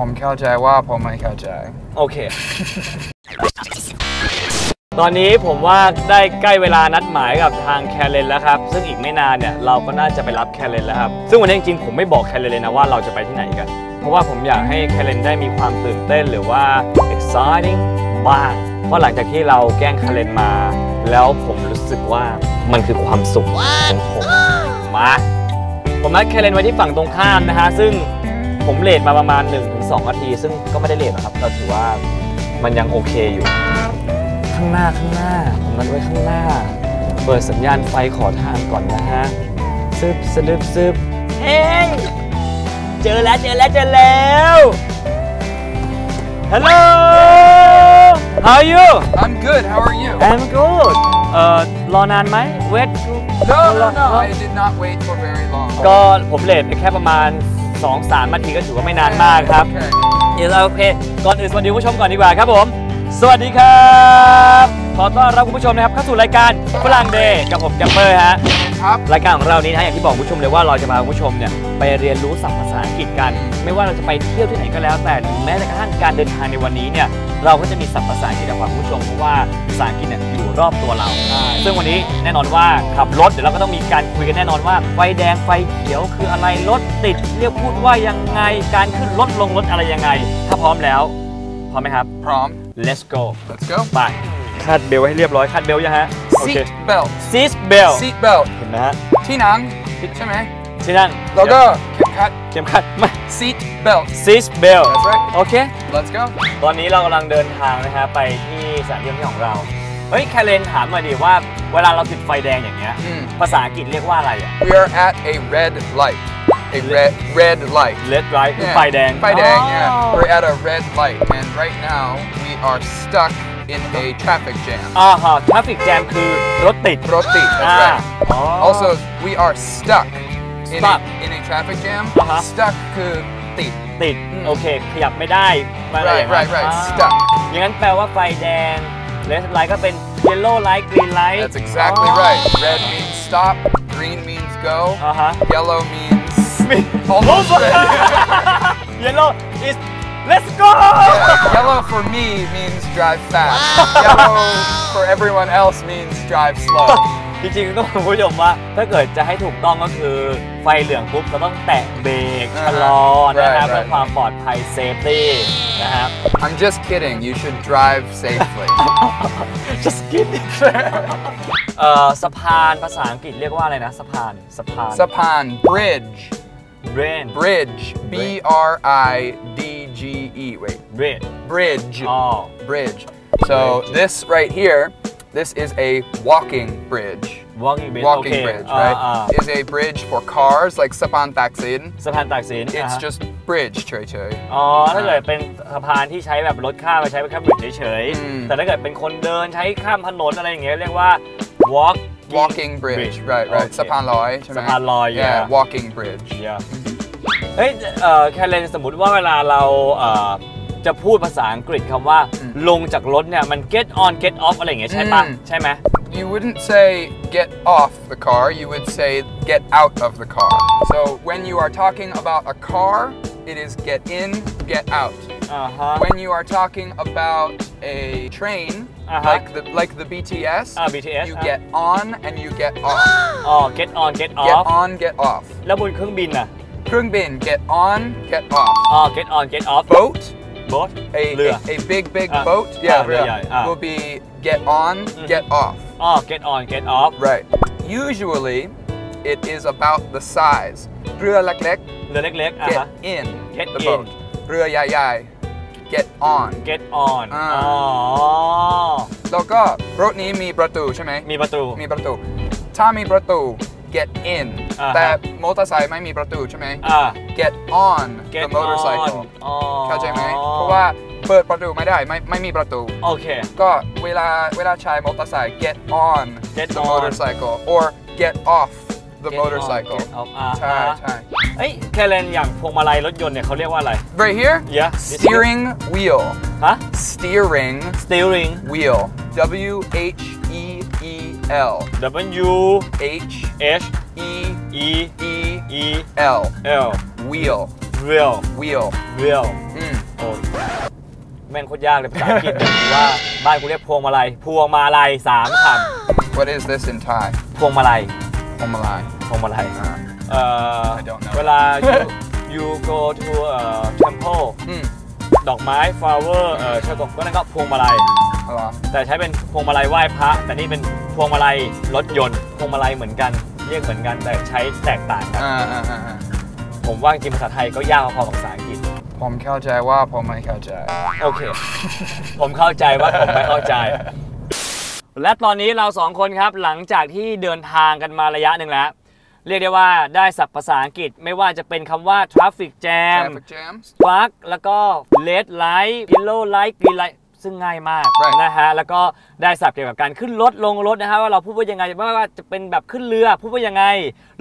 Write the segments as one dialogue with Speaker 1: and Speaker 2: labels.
Speaker 1: ผมเข้าใจว่าผมไม่เข้าใจ
Speaker 2: โอเค ตอนนี้ผมว่าได้ใกล้เวลานัดหมายกับทางแคลเลนแล้วครับ ซึ่งอีกไม่นานเนี่ยเราก็น่าจะไปรับแคลเลนแล้วครับ ซึ่งวันนี้จริงๆผมไม่บอกแคลเลนเลยนะว่าเราจะไปที่ไหนกัน เพราะว่าผมอยากให้แคลเลนได้มีความตื่นเต้นหรือว่า exciting บ้างเพราะหลังจากที่เราแกล้งแคลเลนมา แล้วผมรู้สึกว่ามันคือความสุขของผมมาผมนัดแคลเลนไว้ที่ฝั่งตรงข้ามนะฮะ ซึ่ง ผมเลทมาประมาณ 1-2 นาที ซึ่งก็ไม่ได้เลทนะครับ เราถือว่ามันยังโอเคอยู่ ข้างหน้าข้างหน้า ผมนัดไว้ข้างหน้า เปิดสัญญาณไฟขอทางก่อนนะฮะซึบสดึบซึบเฮ้ยเจอแล้วเจอแล้วเจอแล้ว Hello How are you
Speaker 1: I'm good how are you
Speaker 2: I'm good เอ่อรอนานไหม Wait
Speaker 1: No no no I did not wait for very long
Speaker 2: ก็ผมเลทไปแค่ประมาณ 2-3นาทีก็ถือว่าไม่นานมากครับ
Speaker 1: Okay
Speaker 2: เดี๋ยวเราโอเคก่อนอื่นสวัสดีคุณผู้ชมก่อนดีกว่าครับผม สวัสดีครับ ขอต้อนรับคุณผู้ชมนะครับเข้าสู่รายการฝรั่งเดย์กับผมแกมเปอร์ฮะ
Speaker 1: ครับ
Speaker 2: รายการของเรานี้นะฮะอย่างที่บอกคุณผู้ชมเลยว่าเราจะพาคุณผู้ชมเนี่ยไปเรียนรู้ศัพท์ภาษาอังกฤษกัน ไม่ว่าเราจะไปเที่ยวที่ไหนก็แล้ว แต่ถึงแม้แต่กระทั่งการเดินทางในวันนี้เนี่ย เราก็จะมีศัพท์ภาษาอังกฤษมาฝากคุณผู้ชมเพราะว่าภาษาอังกฤษเนี่ยอยู่รอบตัวเรา ซึ่งวันนี้แน่นอนว่าขับรถเดี๋ยวเราก็ต้องมีการคุยกันแน่นอนว่าไฟแดงไฟเขียวคืออะไรรถติด เรียกพูดว่ายังไงการขึ้นรถลงรถอะไรยังไง ถ้าพร้อมแล้วพร้อมไหมครับ
Speaker 1: พร้อม
Speaker 2: let's go
Speaker 1: Let's go
Speaker 2: ไปคาดเบลให้เรียบร้อยคาดเบลยังฮะโอเค
Speaker 1: Seat belt
Speaker 2: seat belt
Speaker 1: Seat belt
Speaker 2: เห็นไหมฮะ
Speaker 1: ที่นั่งใช่ไหม
Speaker 2: ที่นั่น
Speaker 1: แล้วก็เข็มขัด
Speaker 2: เข็มขัดไม่
Speaker 1: Seat belt
Speaker 2: seat belt
Speaker 1: That's right
Speaker 2: โอเค
Speaker 1: Let's go
Speaker 2: ตอนนี้เรากำลังเดินทางนะฮะไปที่สถานที่ท่องเที่ยวของเราเฮ้ยแคเรนถามหน่อยดิว่าเวลาเราติดไฟแดงอย่างเงี้ย
Speaker 1: อืม
Speaker 2: ภาษาอังกฤษเรียกว่าอะไรอะ
Speaker 1: We are at a red light a red red light
Speaker 2: red light คือ
Speaker 1: Yeah.
Speaker 2: ไฟแดง
Speaker 1: ไฟแดง
Speaker 2: อ๋อ
Speaker 1: yeah we're at a red light and right now we are stuck in a traffic jam
Speaker 2: อ่าฮะ traffic jam คือรถติด
Speaker 1: รถติด
Speaker 2: อ่า
Speaker 1: that's right
Speaker 2: อ๋อ
Speaker 1: also we are stuck in
Speaker 2: Stuck.
Speaker 1: a, in a traffic jam
Speaker 2: อ่าฮะ
Speaker 1: stuck คือติด
Speaker 2: ติด
Speaker 1: อืม
Speaker 2: โอเค ขยับไม่ได้อะไรอ
Speaker 1: right
Speaker 2: ย่างนั้น
Speaker 1: right right
Speaker 2: อ่า
Speaker 1: stuck
Speaker 2: อย่างนั้นแปลว่าไฟแดง red light ก็เป็น yellow light green light
Speaker 1: that's exactly
Speaker 2: อ๋อ
Speaker 1: right red means stop green means go
Speaker 2: อ่าฮะ
Speaker 1: yellow means
Speaker 2: almost
Speaker 1: almost red
Speaker 2: yellow is let's go
Speaker 1: Yeah, yellow for me means drive fast yellow for everyone else means drive slow
Speaker 2: จริงๆต้องบอกคุณผู้ชมว่าถ้าเกิดจะให้ถูกต้องก็คือไฟเหลืองปุ๊บเราต้องแตะเบรก
Speaker 1: อ่า
Speaker 2: ชะลอนะครับ
Speaker 1: right, right.
Speaker 2: เพื่อความปลอดภัยเซฟตี้นะครับ
Speaker 1: I'm just kidding you should drive safely
Speaker 2: just kidding เอ่อสะพานภาษาอังกฤษเรียกว่าอะไรนะสะพานสะพาน
Speaker 1: สะพาน bridge
Speaker 2: brain
Speaker 1: bridge B R I D G E wait
Speaker 2: brain
Speaker 1: bridge
Speaker 2: อ๋อ
Speaker 1: bridge so
Speaker 2: Bridge.
Speaker 1: this right here this is a walking bridge
Speaker 2: walking bridge
Speaker 1: walking
Speaker 2: โอเค
Speaker 1: bridge
Speaker 2: อ่า
Speaker 1: right
Speaker 2: อ่า
Speaker 1: is a bridge for cars like สะพานตักสิน
Speaker 2: สะพานตากสิน
Speaker 1: it's
Speaker 2: อ่าฮะ
Speaker 1: just bridge เฉย
Speaker 2: อ๋อถ้าเกิดเป็นสะพานที่ใช้แบบรถข้ามไปใช้ไปแค่บริดเฉย
Speaker 1: อืม
Speaker 2: ๆแต่ถ้าเกิดเป็นคนเดินใช้ข้ามถนนอะไรอย่างเงี้ยเรียกว่า walk
Speaker 1: ๆ walking bridge right right สะพานลอยใช่ไหม
Speaker 2: สะพานลอย
Speaker 1: yeah
Speaker 2: yeah
Speaker 1: walking bridge
Speaker 2: เฮ้ยเอ่อแคเรนสมมติว่าเวลาเราเอ่อ จะพูดภาษาอังกฤษคำว่า
Speaker 1: อืม
Speaker 2: ลงจากรถเนี่ย มัน get on get off อะไรอย่างเงี้ยใช่ปะ
Speaker 1: อืม
Speaker 2: ใช่ไหม
Speaker 1: You wouldn't say get off the car, you would say get out of the car. So when you are talking about a car, it is get in, get out.
Speaker 2: อ่าฮะ
Speaker 1: When you are talking about a train,
Speaker 2: Uh-huh.
Speaker 1: like the like the BTS,
Speaker 2: Ah, BTS,
Speaker 1: you
Speaker 2: uh.
Speaker 1: get on and you get off.
Speaker 2: อ๋อ get on get
Speaker 1: Get
Speaker 2: off
Speaker 1: on, get off.
Speaker 2: แล้วบนเครื่องบินอะ
Speaker 1: Krungbin, get on, get off.
Speaker 2: อ๋อ get on get off
Speaker 1: Boat,
Speaker 2: boat
Speaker 1: a,
Speaker 2: เรือ
Speaker 1: a, a big, big
Speaker 2: Ah.
Speaker 1: boat,
Speaker 2: Ah,
Speaker 1: yeah,
Speaker 2: รือ
Speaker 1: yeah,
Speaker 2: ใหญ่ ah.
Speaker 1: will be get on, get off.
Speaker 2: อ๋อ get on get off
Speaker 1: Right. Usually, it is about the size. เรือเล็ก
Speaker 2: เรือเล็กๆอ่ะ
Speaker 1: get
Speaker 2: ฮะ
Speaker 1: in
Speaker 2: Get
Speaker 1: the
Speaker 2: in.
Speaker 1: boat เรือใหญ่ๆ get on
Speaker 2: get on
Speaker 1: อ่า
Speaker 2: อ๋อ
Speaker 1: แล้วก็รถนี้มีประตูใช่ไหม
Speaker 2: มีประตู
Speaker 1: มีประตู ถ้ามีประตู get in
Speaker 2: อ่าฮะ
Speaker 1: แต่มอเตอร์ไซค์ไม่มีประตูใช่ไหม
Speaker 2: อ่า
Speaker 1: get on
Speaker 2: get
Speaker 1: the motorcycle
Speaker 2: on อ๋อ
Speaker 1: เข้าใจไหมเพราะว่าเปิดประตูไม่ได้ไม่ไม่มีประตู
Speaker 2: โอเค
Speaker 1: ก็เวลาเวลาใช้มอเตอร์ไซค์ get on
Speaker 2: Get
Speaker 1: the
Speaker 2: on
Speaker 1: motorcycle or get off the
Speaker 2: Get on,
Speaker 1: motorcycle
Speaker 2: get off อ่า
Speaker 1: ใช่
Speaker 2: ฮะ
Speaker 1: ใช่
Speaker 2: เอ้ยแคเรนอย่างพวงมาลัยรถยนต์เนี่ยเขาเรียกว่าอะไร
Speaker 1: right here
Speaker 2: Yeah
Speaker 1: steering wheel
Speaker 2: ฮะ
Speaker 1: steering
Speaker 2: steering
Speaker 1: wheel W H E E L
Speaker 2: W
Speaker 1: H
Speaker 2: H
Speaker 1: E
Speaker 2: E
Speaker 1: E
Speaker 2: E
Speaker 1: L
Speaker 2: L
Speaker 1: wheel
Speaker 2: wheel
Speaker 1: wheel
Speaker 2: wheel
Speaker 1: อืม
Speaker 2: โอ้ยแม่งโคตรยากเลยภาษาอังกฤษเนี่ยผมว่าบ้านกูเรียกพวงมาลัยพวงมาลัยสามค
Speaker 1: what is this in Thai ำ
Speaker 2: พวงมาลัย
Speaker 1: พวงมาลัย
Speaker 2: พวงมาลัย
Speaker 1: อ่า
Speaker 2: เอ่อ
Speaker 1: I don't know
Speaker 2: เวลา you you go to เอ่อ temple
Speaker 1: อืม
Speaker 2: ดอกไม้ flower เอ่อชะกก็นั่นก็พวงมาลัย
Speaker 1: อะไร
Speaker 2: แต่ใช้เป็นพวงมาลัยไหว้พระ แต่นี่เป็นพวงมาลัยรถยนต์พวงมาลัยเหมือนกันเรียกเหมือนกันแต่ใช้แตกต่างกัน
Speaker 1: อ่าอ่าอ่าอ่า
Speaker 2: ผมว่าจริงๆภาษาไทยก็ยากพอๆกับภาษาอังกฤษ
Speaker 1: ผมเข้าใจว่าผมไม่เข้าใจ
Speaker 2: โอเค ผมเข้าใจว่าผมไม่เข้าใจ และตอนนี้เราสองคนครับหลังจากที่เดินทางกันมาระยะหนึ่งแล้ว เรียกได้ว่าได้ศัพท์ภาษาอังกฤษไม่ว่าจะเป็นคำว่า traffic jam
Speaker 1: traffic jams
Speaker 2: bug แล้วก็ red light yellow light green light ซึ่งง่ายมาก
Speaker 1: Right.
Speaker 2: นะฮะแล้วก็ได้ศัพท์เกี่ยวกับการขึ้นรถลงรถนะฮะว่าเราพูดว่ายังไงไม่ว่าจะเป็นแบบขึ้นเรือพูดว่ายังไง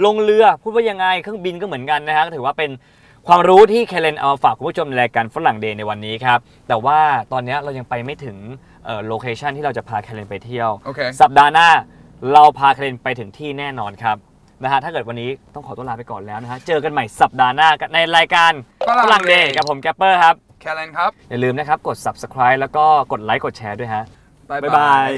Speaker 2: ลงเรือพูดว่ายังไง เครื่องบินก็เหมือนกันนะฮะก็ถือว่าเป็นความรู้ที่เคเลนเอามาฝากคุณผู้ชมในรายการฝรั่ง Day ในวันนี้ครับแต่ว่าตอนนี้เรายังไปไม่ถึง location ที่เราจะพาเคเลนไปเที่ยว
Speaker 1: โอเค
Speaker 2: สัปดาห์หน้าเราพาเคเลนไปถึงที่แน่นอนครับนะฮะถ้าเกิดวันนี้ต้องขอตัวลาไปก่อนแล้วนะฮะเจอกันใหม่สัปดาห์หน้าในรายการ
Speaker 1: ฝรั่ง
Speaker 2: ฝรั่ง Day กับผมแกปเปอร์ครับ
Speaker 1: เคเลนครับ
Speaker 2: อย่าลืมนะครับ กด subscribe แล้วก็กดไลค์กดแชร์ด้วยฮะ
Speaker 1: บ๊าย
Speaker 2: บ๊ายบาย